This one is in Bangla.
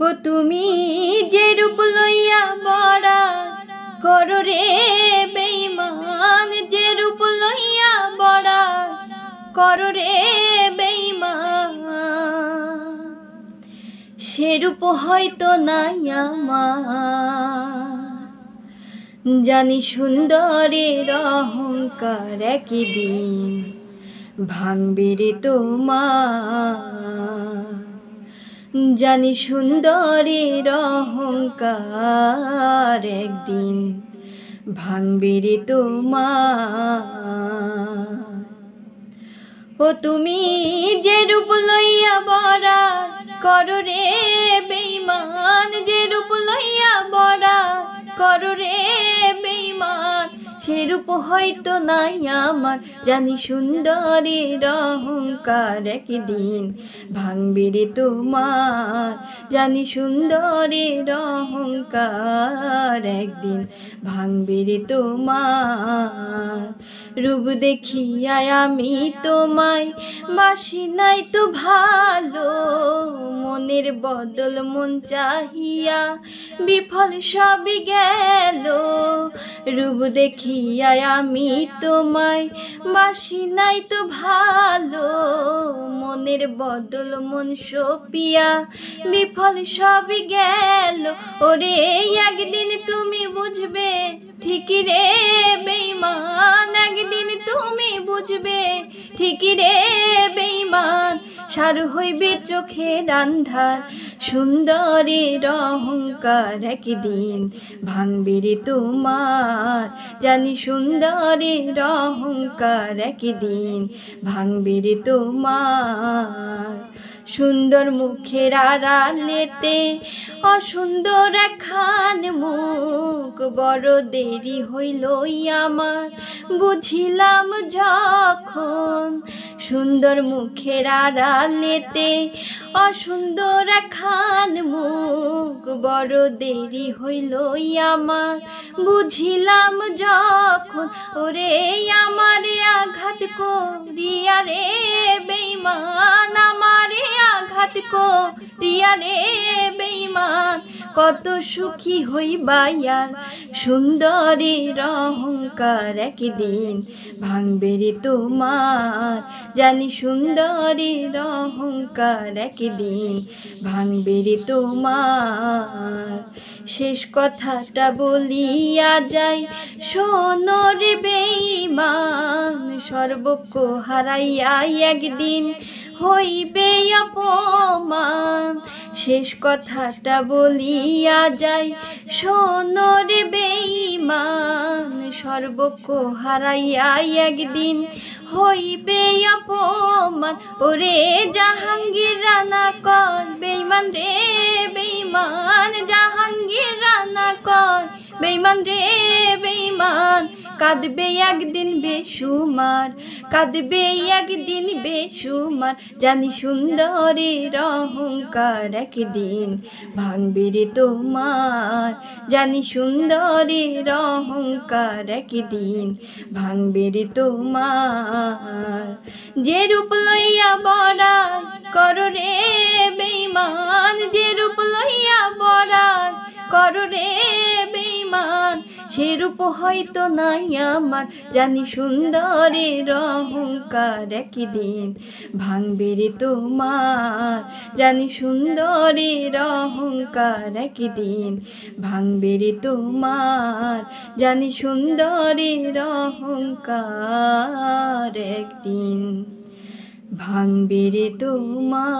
ও তুমি যে রূপ লইয়া বড়া করো রে বেইমান যে রূপ লইয়া বড়া করো রে বেইমান সেরূপ হয়তো নাই আমার। জানি সুন্দরের অহংকার একদিন ভাঙবে রে তোমার। জানি সুন্দরের অহংকার একদিন ভাঙবে রে ও তুমি যে রূপ লইয়া বড়া করো রে বেইমান যে রূপ লইয়া বড়া করো রে সেরূপ হয়তো নাই আমার। জানি সুন্দরের অহংকার একদিন ভাঙবে রে তোমার। জানি সুন্দরের অহংকার একদিন ভাঙবে রে তোমার। রূপ দেখিয়া আমি তোমায়, বাসি নাই তো ভালো মনের বদল মন চাহিয়া বিফল সবই গেল। রূপ দেখিয়া আমি তোমায় বাসি নাই তো ভালো। মনের বদল মন সপিয়া বিফল সবই গেল। ওরে, একদিন তুমি বুঝবে ঠিকই রে বেইমান একদিন তুমি বুঝবে ঠিকই রে সার হইবে চোখের আন্ধার। সুন্দরের অহংকার একদিন ভাঙবে রে তোমার। জানি সুন্দরের অহংকার একদিন ভাঙবে রে তোমার। সুন্দর মুখের আড়ালেতে অসুন্দর খান মুখ। বড় দেরি হইল আমার। বুঝিলাম যখন সুন্দর মুখের আড়ালেতে অসুন্দর খান মুখ। বড় দেরি হইল আমার। বুঝিলাম যখন ওরে আমারে আঘাত করিয়া রে বেইমান আমারে আঘাত করিয়া রে বেইমান কত সুখী হইবায়ার সুন্দরের অহংকার একদিন ভাঙবে রে তোমার। জানি সুন্দরের অহংকার একদিন ভাঙবে রে তোমার। শেষ কথাটা বলিয়া যাই সোনর বেইমান সর্বক্ষ হারাইয়া একদিন হইবে অপমান। শেষ কথাটা বলিয়া যাই সোনর বেইমান সর্বক্ষ হারাইয়া একদিন হইবে অপমান। ওরে জাহাঙ্গীর রানা কর বেইমান রে বেইমান জাহাঙ্গীর রানা কর বেইমান রে বেইমান কাঁদবে একদিন বেসুমার কাঁদবে একদিন বেসুমার জানি সুন্দরের অহংকার একদিন ভাঙবে রে তোমার। জানি সুন্দরের অহংকার একদিন ভাঙবে রে তোমার। যে রূপ লইয়া বড়া করো রে বেইমান যে রূপ লইয়া বড়া করো রে সেরূপ হয়তো নাই আমার। জানি সুন্দরের অহংকার একদিন ভাঙবে রে তোমার। জানি সুন্দরের অহংকার একদিন ভাঙবে রে তোমার। জানি সুন্দরের অহংকার একদিন ভাঙবে রে তোমার।